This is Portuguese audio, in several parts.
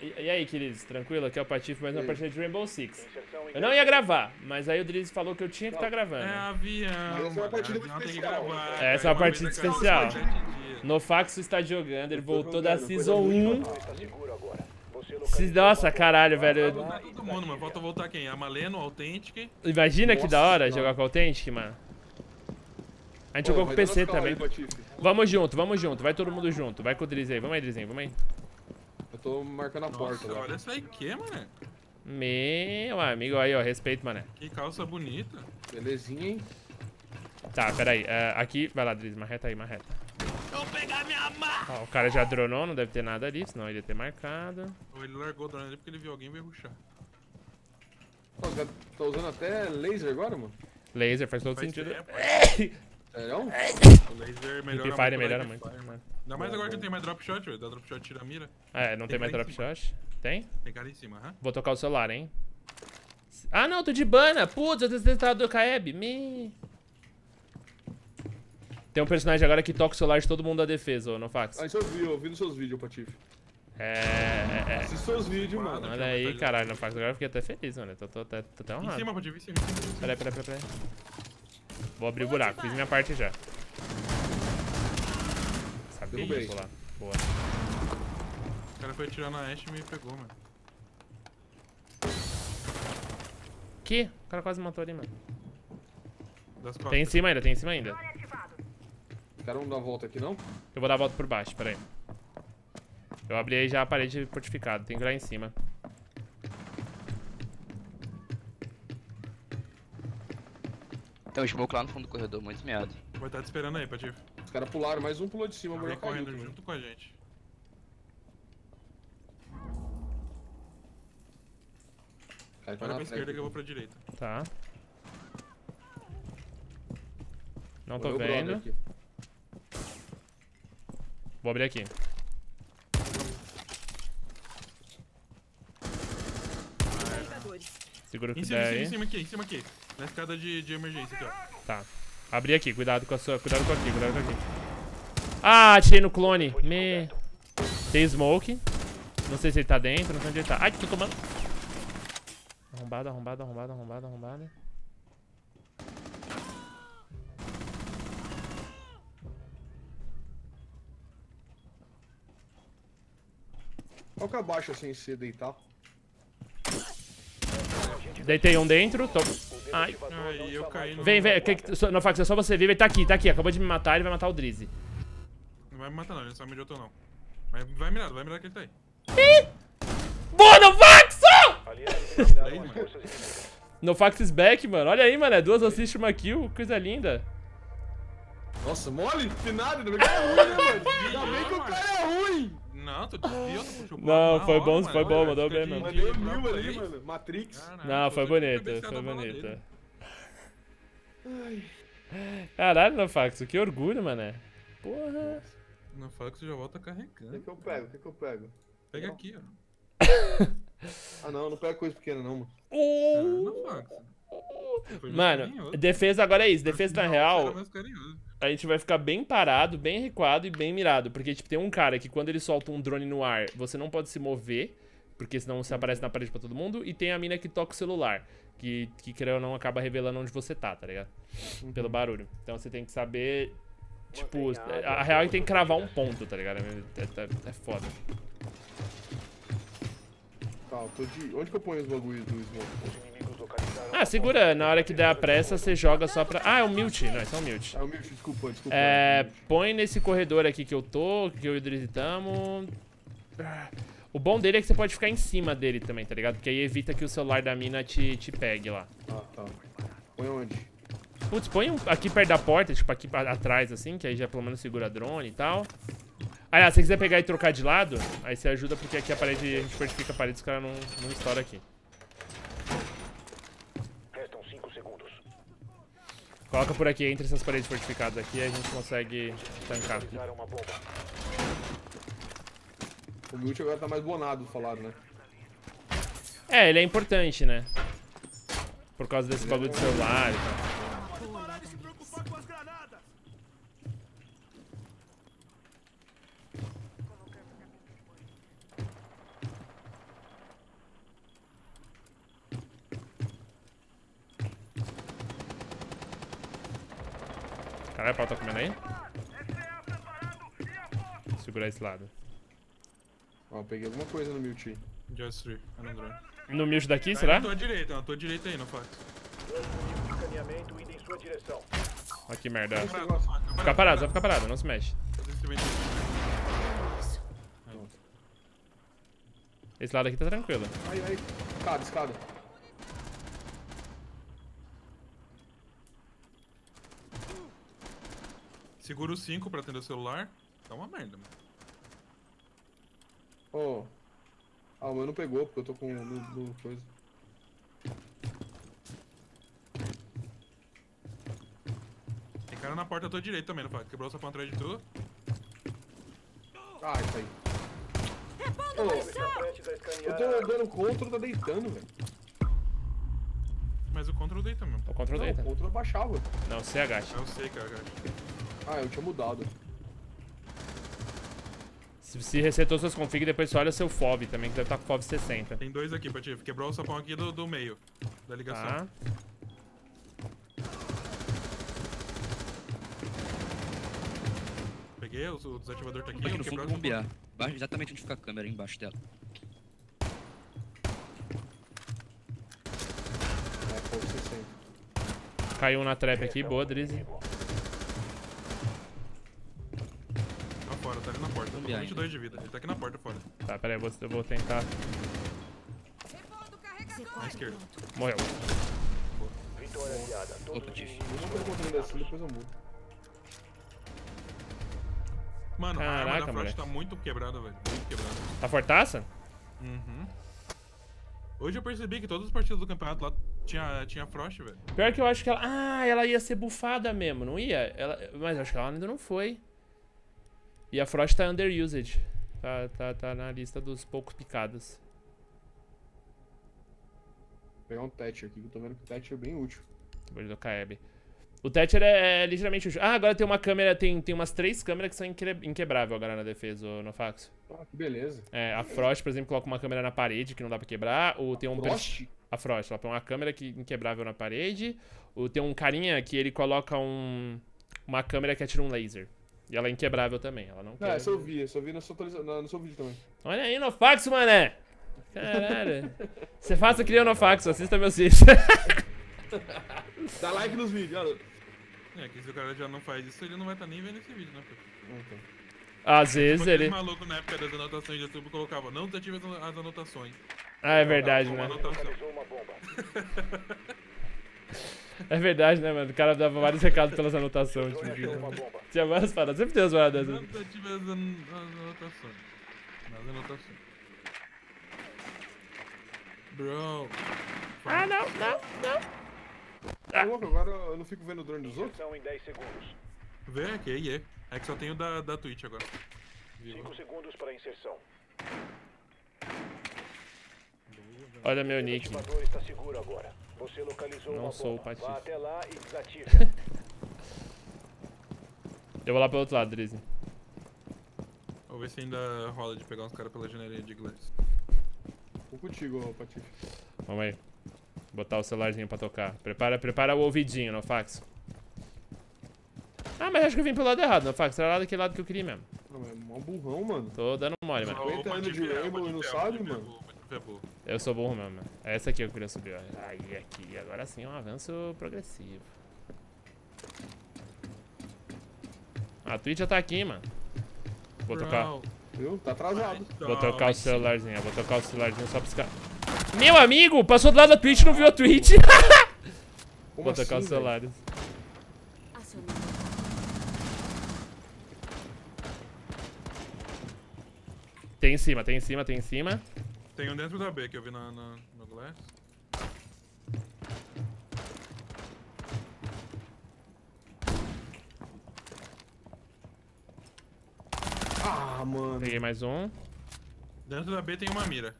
E, e aí, queridos? Tranquilo? Aqui é o Patife, mais uma partida de Rainbow Six. Eu não ia gravar, mas aí o Drizzy falou que eu tinha que estar tá gravando. É avião, Essa é uma partida avião tem que especial. gravar. Essa é uma partida Cada especial. partida de dia. Nofaxo está jogando, ele voltou da Season coisa 1. muito Está seguro agora. Você Se- Nossa, caralho, velho. Voltar todo mundo, mano. Falta voltar quem? A Maleno, Authentic. Imagina que da hora jogar com o Authentic, mano. A gente Pô, jogou com o PC também. Vamos junto, vamos junto. Vai todo mundo junto. Vai com o Drizzy aí. Vamos aí, Drizzy. Vamos aí. Eu tô marcando a porta Nossa, lá. olha essa aí que, mano. Meu amigo aí, ó. Respeito, mané. Que calça bonita. Belezinha, hein? Tá, peraí. é, aqui, vai lá, Drizzy. Marreta aí, marreta. Eu vou pegar minha marra. Ó, o cara já dronou, não deve ter nada ali, senão ele ia ter marcado. Ou ele largou o drone ali porque ele viu alguém e veio ruxar. Tá usando até laser agora, mano? Laser faz todo Faz sentido. tempo. Sério? O laser melhora Fire muito. melhora o muito. Fire, mano. Ainda mais agora que tem mais drop shot, velho. Dá drop shot, tira a mira. É, não tem Tem mais drop shot? Tem? Tem cara em cima, aham. Vou tocar o celular, hein? Ah, não, tô de bana. Putz, eu tô tentado do Kaeb. Me... Tem um personagem agora que toca o celular de todo mundo da defesa, ô, no fax. Ah, isso eu vi, eu vi nos seus vídeos, Patife. É, é, é. Assista seus vídeos, mano. Olha aí, caralho, no fax. Agora eu fiquei até feliz, mano. Tô, tô, até- tô até Em honrado. cima, pode vir, em cima, em cima. em cima. Peraí, peraí, peraí, peraí. Vou abrir o buraco, fiz minha parte já. Sabia Derrubei. isso lá. Boa. O cara foi atirar na Ashe e me pegou, mano. Que? O cara quase matou ali, mano. Tem em cima ainda, tem em cima ainda. Caras não dão a volta aqui, não? Eu vou dar a volta por baixo, peraí. Eu abri aí já a parede fortificada, tem que ir lá em cima. Tem um smoke lá no fundo do corredor, muito miado. Vai estar te esperando aí, Patife. Os caras pularam, mais um pulou de cima, Vem agora caiu. correndo junto com a gente. Cai pra pra esquerda frente. que eu vou pra direita. Tá. Não tô Olha brother vendo. Vou abrir aqui. Segura o que Em cima, der em cima, aí. em cima aqui, em cima aqui. Na escada de, de emergência aqui, ó. Tá. Abri aqui, cuidado com a sua. Cuidado com aqui, cuidado com aqui. Ah, atirei no clone. Me. Tem smoke. Não sei se ele tá dentro, não sei onde ele tá. Ai, tô tomando. Arrombado, arrombado, arrombado, arrombado, arrombado. Qual que é abaixo assim, se deitar? Deitei um dentro. Tô... Ai. Aí eu caí no... Vem, vem. Que, que, não, Fax, é só você vir. Ele tá aqui, tá aqui. Acabou de me matar, ele vai matar o Drizzy. Não vai me matar não, ele não sabe onde eu tô não. Mas vai mirar, vai mirar que ele tá aí. Boa, no Fax! Aliados eliminaram Aí, as mano. forças inimigas. No Fax is back, mano. Olha aí, mano. É duas assists, uma kill. Coisa linda. Nossa, mole? Que nada, ainda bem que é ruim, né, mano? Ainda bem que o cara é ruim! Não, tu desviou, tu puxou Não, foi bom, mano. foi bom, mandou bem, mano. de- Mandei de- mil ali, mano. Matrix. Não, foi cabeça foi dele. Caralho, Nofax, que orgulho, mané. Porra. Não você já volta O que, carregando. que eu pego? O que, que eu pego? Pega aqui, ó. Ah, não, não pego coisa pequena, não, mano. Não fala. Foi mais Mano, defesa agora é isso. Defesa na Não, real, era mais carinhoso. A gente vai ficar bem parado, bem recuado e bem mirado. Porque, tipo, tem um cara que quando ele solta um drone no ar, você não pode se mover, porque senão você aparece na parede pra todo mundo. E tem a mina que toca o celular, que, que querendo ou não, acaba revelando onde você tá, tá ligado? Pelo barulho. Então você tem que saber. Tipo, a, a real é que tem que cravar um ponto, tá ligado? É, é, é foda. Tá, eu tô de. Onde que eu ponho os bagulhos do smoke? Ah, segura, na hora que der a pressa, você joga só pra. Ah, é um mute. Não, esse é um mute. Ah, o Milch, desculpa, desculpa. É, põe nesse corredor aqui que eu tô, que eu e o Drizzy tamo. Ah, O bom dele é que você pode ficar em cima dele também, tá ligado? Porque aí evita que o celular da mina te, te pegue lá. Ah, tá. Põe onde? Putz, põe um aqui perto da porta, tipo aqui pra- atrás, assim, que aí já pelo menos segura drone e tal. Ah, se você quiser pegar e trocar de lado, aí você ajuda porque aqui a parede, a gente fortifica a parede, os caras não, não estouram aqui. Restam 5 segundos. Coloca por aqui, entre essas paredes fortificadas aqui, a gente consegue tancar. O Milch agora tá mais bonado, falaram, né? É, ele é importante, né? Por causa desse bagulho de celular e tal. Caralho, o pau tá comendo aí? Vou segurar esse lado. Ó, peguei alguma coisa no Mewtwo. Just three. No drone. No mute daqui, Aí será? Na tua direita, na tua direita aí, sua direção. Ó, que merda. Fica parado, só fica parado, não se mexe. Esse lado aqui tá tranquilo. Ai, ai. Escada, escada. Segura o 5 pra atender o celular. Tá uma merda, mano. Ó. Ah, o meu não pegou, porque eu tô com no, no coisa. Tem cara na porta da tua direita também, não faz. Quebrou o sapão atrás de tu. Ah, isso aí. A Eu tô dando contra, tá deitando, velho. Mas o control deita mesmo. O control Não, deita. o contra eu baixava. Não, você agacha. Eu sei, cara. cara. Ah, eu tinha mudado. Se, se resetou suas config, depois você olha seu FOV também, que deve estar com FOV 60. Tem dois aqui pra ti. Quebrou o sapão aqui do, do meio. Da ligação. Tá. Peguei, o, o desativador tá aqui. Aqui no fundo do bombear. Baixo- Exatamente onde fica a câmera, embaixo dela. É, pô, 60. Caiu um na trap aqui, boa, Drizzy. Bombear 22 de vida. Ele tá aqui na porta fora. Tá, pera aí, eu vou, eu vou tentar. Na esquerda. Morreu. Vitória aliada. Opa, Tiff. Eu assim, depois eu mudo. Mano, a arma Caraca, da Frost tá muito quebrada, velho. Muito quebrada. Tá fortaça? Uhum. Hoje eu percebi que todas as partidas do campeonato lá tinha, tinha Frost, velho. Pior que eu acho que ela. Ah, ela ia ser bufada mesmo, não ia? Ela... Mas eu acho que ela ainda não foi. E a Frost tá underused. Tá, tá, tá na lista dos poucos picados. Vou pegar um Thatcher aqui, que eu tô vendo que o Thatcher é bem útil. Vou do Kaeb. O Thatcher é, é ligeiramente útil. Ah, agora tem uma câmera, tem, tem umas três câmeras que são inque- inquebráveis agora na defesa, no Fax. Ah, que beleza. É, a Frost, por exemplo, coloca uma câmera na parede que não dá pra quebrar. Ou tem um. Frost? A Frost, ela põe uma câmera que inquebrável na parede. Ou tem um carinha que ele coloca um. Uma câmera que atira um laser. E ela é inquebrável também. Ela não Não, quebra. essa eu vi, essa eu vi no seu, no seu vídeo também. Olha aí no fax, mané! Caralho. Você faça cria no fax, assista meus vídeos. Dá like nos vídeos, garoto. É, que se o cara já não faz isso, ele não vai estar nem vendo esse vídeo, né? Então. Às vezes Aquele ele. maluco na época das anotações de YouTube colocava, não desative as anotações. Ah, é verdade, Uma né? anotação. É verdade, né, mano? O cara dava vários recados pelas anotações. Tipo, bomba. tinha várias paradas. Sempre tem umas paradas Não assim. desative as, an as anotações. As anotações. Bro. Ah, não, não, não. Tá louco, agora eu não fico vendo o drone dos outros? Em 10 segundos. Vê aqui, aí é. É que só tem o da, da Twitch agora. 5 segundos para inserção. Olha meu O nick. ativador está seguro agora. Você localizou Não sou o. Patife. Vá até lá e desative. Eu vou lá pro outro lado, Drizzy. Vou ver se ainda rola de pegar uns caras pela janelinha de glass. Vou contigo, Patife. Vamos aí. Botar o celularzinho pra tocar. Prepara, prepara o ouvidinho, no fax. Ah, mas acho que eu vim pelo lado errado, no fax. Era lá daquele lado que eu queria mesmo. Não, é mó burrão, mano. Tô dando mole, mano. 50 anos de Rainbow e não sabe, mano? É burro. Eu sou burro mesmo, mano. É essa aqui que eu queria subir, ó. Aí, aqui. Agora sim, um avanço progressivo. Ah, a Twitch já tá aqui, mano. Vou tocar. Viu? Tá atrasado. vou tocar o celularzinho, vou tocar o celularzinho só pra ficar. Meu amigo, passou do lado da Twitch e não viu a Twitch. Como vou tocar assim, os celulares. Tem em cima, tem em cima, tem em cima. Tem um dentro da B que eu vi na, na- no glass. Ah, mano. Peguei mais um. Dentro da B tem uma mira.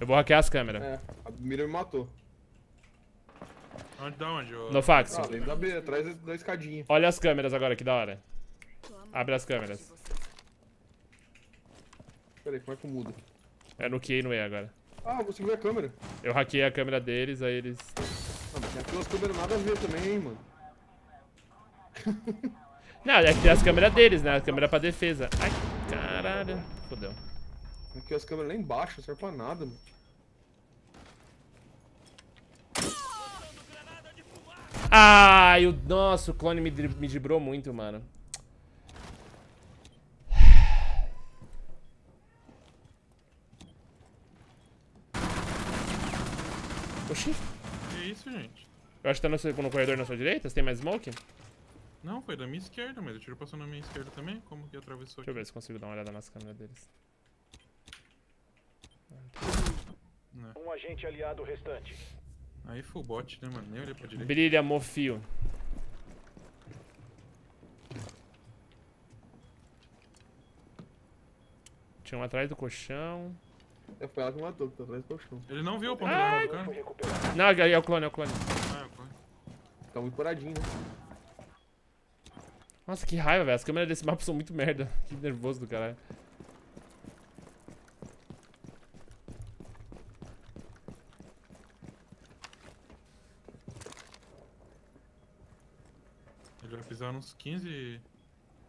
Eu vou hackear as câmeras. É, a mira me matou. Onde, da onde? No fax. Ah, dentro da B, atrás da- escadinha. Olha as câmeras agora, que da hora. Abre as câmeras. Pera aí, como é que eu? É no Q e no E agora. Ah, eu consigo ver a câmera. Eu hackei a câmera deles, aí eles. Ah, mas tem aqui umas câmeras nada a ver também, hein, mano. Não, é que tem as câmeras deles, né? A câmera pra defesa. Ai, caralho. Fodeu. Aqui as câmeras lá embaixo, não serve pra nada, mano. Ai, o... Nossa, o clone me, me driblou muito, mano. Oxi. Que isso, gente? Eu acho que tá no, seu- no corredor na sua direita. Você tem mais smoke? Deixa Não, foi da minha esquerda, mas o tiro passou na minha esquerda também. Como que atravessou eu aqui? ver se consigo dar uma olhada nas câmeras deles. Um agente aliado restante. Aí full bot, né, mano? Nem olhei pra direita. Brilha, mofio. Tinha um atrás do colchão. É, foi ela que matou, que tá atrás do colchão. Ele não viu o ponto Ah! do cara. Não, é é o clone, é o clone. Ah, ok. Tá muito paradinho, né? Nossa, que raiva, velho. As câmeras desse mapa são muito merda. Que nervoso do caralho. Ele vai pisar nos 15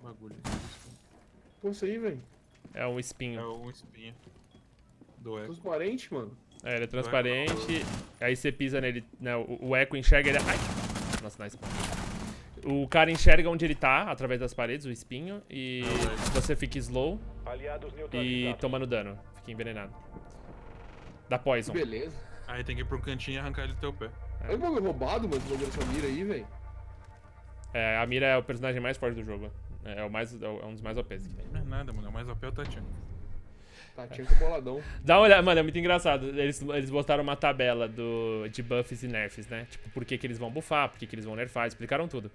bagulho. Pô, isso aí, velho. É um É espinho. um espinho. Do eco. Transparente, mano. É, ele é transparente. Aí você pisa nele, né? O, o eco enxerga ele. Ai! Nossa, nice. O cara enxerga onde ele tá, através das paredes, o espinho. E você fica slow Aliados e tomando dano. Fica envenenado. Dá poison. Que beleza. Aí tem que ir um cantinho e arrancar ele do teu pé. Olha o bagulho roubado, mano, bagulho dessa mira aí, velho. É, a Mira é o personagem mais forte do jogo. É, é o mais, é o- é um dos mais OPs que tem. Não é nada, mano. É o mais OP é o Tatiana. Tá, tinha que boladão. Dá uma olhada, mano, é muito engraçado. Eles, eles botaram uma tabela do, de buffs e nerfs, né? Tipo, por que, que eles vão buffar, por que, que eles vão nerfar, explicaram tudo.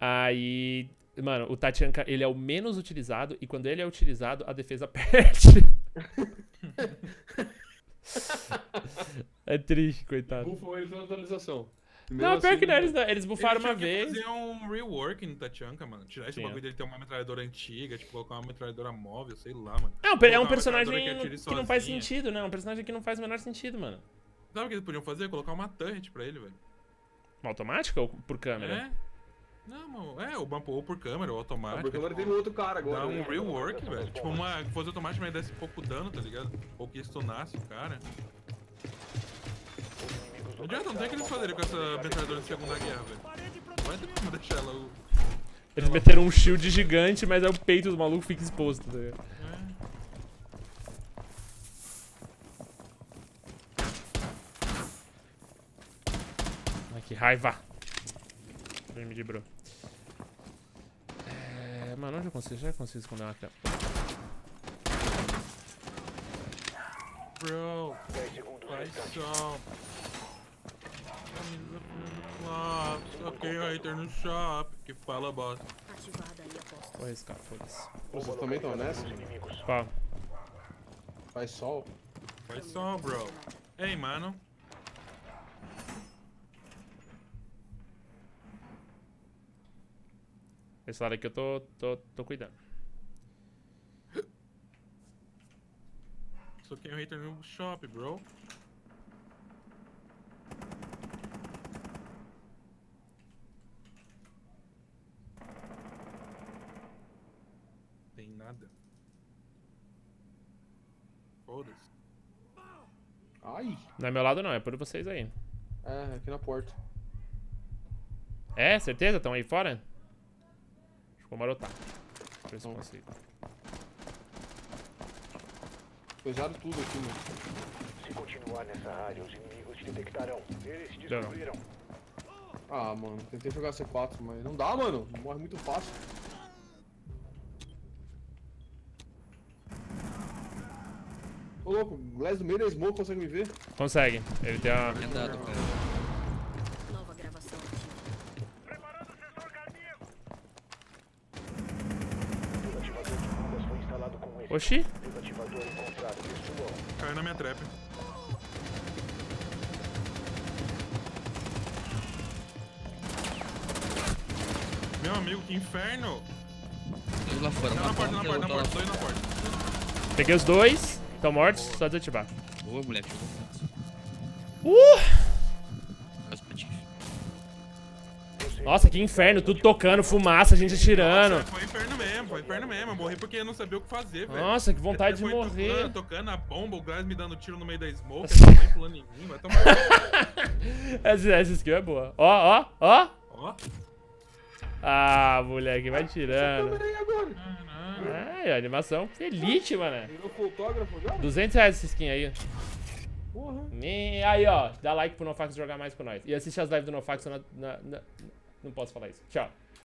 Aí, mano, o Tachanka, ele é o menos utilizado e quando ele é utilizado, a defesa perde. é triste, coitado. Bufou ele pela atualização. Não, pior que não, eles, eles buffaram Ele uma vez. fazer um rework no Tachanka, mano. Tirar esse Tinha. bagulho dele ter uma metralhadora antiga, tipo, colocar uma metralhadora móvel, sei lá, mano. É um, é um personagem que que não faz sentido, né? É um personagem que não faz o menor sentido, mano. Sabe o que eles podiam fazer? Colocar uma turret pra ele, velho. Uma automática ou por câmera? É? Não, mano. É, ou, ou por câmera, ou automática. porque agora tipo, tem um outro cara agora. Dá né? um rework, velho. Tipo, uma que fosse automática, mas desse pouco dano, tá ligado? Ou que stunasse o cara. Não adianta, não tem o que eles fazerem com essa metralhadora de Segunda Guerra, velho. Vai ter deixar ela. o- Eles meteram um shield gigante, mas aí o peito do maluco fica exposto, tá ligado? É. Ai, que raiva. Ele me librou. É... Mano, onde eu consigo? Já consigo esconder uma. Bro, 10 segundos só quem hater no shop que fala bosta. Vou arriscar, foda-se. Vocês também estão nessa? Qual? Faz sol. Faz som, bro. Ei, mano. Esse lado aqui eu tô, tô, tô cuidando. Só quem hater no shop, bro. Tem nada. Foda-se. Ai. Não é meu lado não, é por vocês aí. É, aqui na porta. É, certeza? Estão aí fora? Deixa eu marotar. Deixa eu ver se eu consigo. Pesaram tudo aqui, mano. Se continuar nessa área, os inimigos te detectarão. Eles te Não. descobriram. Ah, mano, tentei jogar C4, mas não dá, mano. Morre muito fácil. Louco, o Les do meio da smoke consegue me ver? Consegue. Ele tem a... Tinha dado, cara. Nova gravação foi instalado com êxito. Oxi. Desativador encontrado. Destruam. Caiu na minha trap. Meu amigo, que inferno! Dois lá fora, Tá na uma porta, na porta porta, na porta, dois na porta. Peguei os dois. Estão mortos, só desativar. Boa, moleque. Uh! Nossa, que inferno, tudo tocando, fumaça, a gente atirando. Nossa, foi inferno mesmo, foi inferno mesmo. Eu morri porque eu não sabia o que fazer, velho. Nossa, que vontade de Foi morrer. Tocando, tocando a bomba, o Glass me dando tiro no meio da smoke, a mãe pulando em mim, vai tomar. Essa, essa skill é boa. Ó, ó, ó. Ó. Ah, moleque, vai tirando. Ai, animação elite, mano. Virou fotógrafo já? 200 reais essa skin aí. Porra. Aí, ó, dá like pro NoFax jogar mais com nós. E assiste as lives do NoFax na, na- na- Não posso falar isso. Tchau.